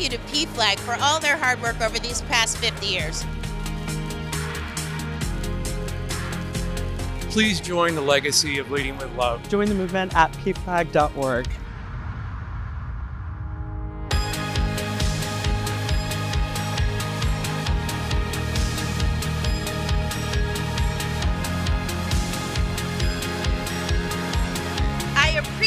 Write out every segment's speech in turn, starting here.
you to PFLAG for all their hard work over these past 50 years. Please join the legacy of Leading with Love. Join the movement at pflag.org.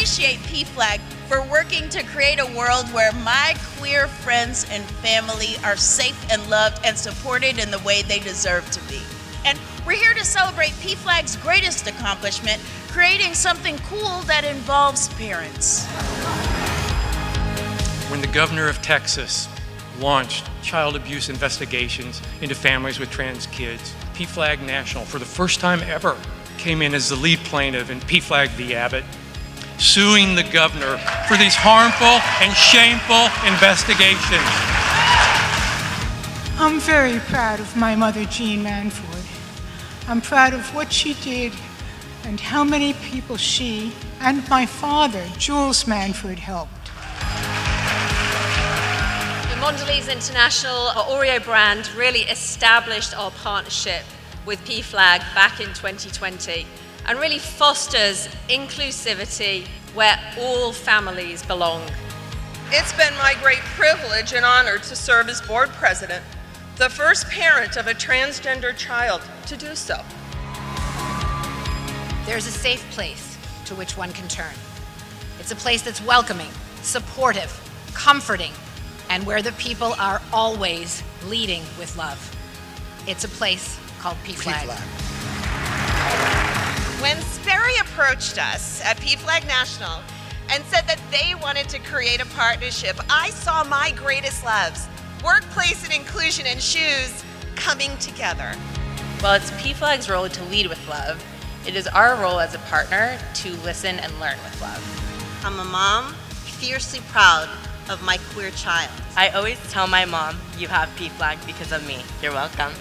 appreciate PFLAG for working to create a world where my queer friends and family are safe and loved and supported in the way they deserve to be. And we're here to celebrate PFLAG's greatest accomplishment, creating something cool that involves parents. When the governor of Texas launched child abuse investigations into families with trans kids, PFLAG National, for the first time ever, came in as the lead plaintiff in PFLAG v. Abbott, suing the governor for these harmful and shameful investigations. I'm very proud of my mother, Jeanne Manford. I'm proud of what she did and how many people she and my father, Jules Manford, helped. The Mondelez International Oreo brand really established our partnership with PFLAG back in 2020 and really fosters inclusivity where all families belong. It's been my great privilege and honor to serve as board president, the first parent of a transgender child to do so. There's a safe place to which one can turn. It's a place that's welcoming, supportive, comforting, and where the people are always leading with love. It's a place called PFLAG. When Sperry approached us at PFLAG National and said that they wanted to create a partnership, I saw my greatest loves, workplace and inclusion and shoes, coming together. Well, it's PFLAG's role to lead with love. It is our role as a partner to listen and learn with love. I'm a mom, fiercely proud of my queer child. I always tell my mom, you have PFLAG because of me. You're welcome.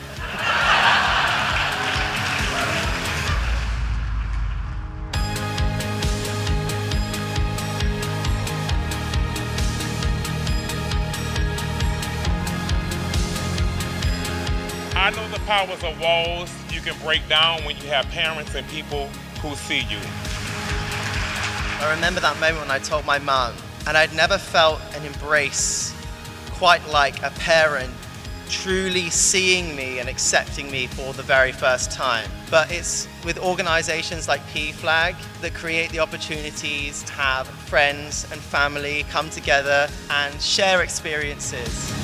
I know the powers of walls you can break down when you have parents and people who see you. I remember that moment when I told my mum, and I'd never felt an embrace quite like a parent truly seeing me and accepting me for the very first time. But it's with organizations like PFLAG that create the opportunities to have friends and family come together and share experiences.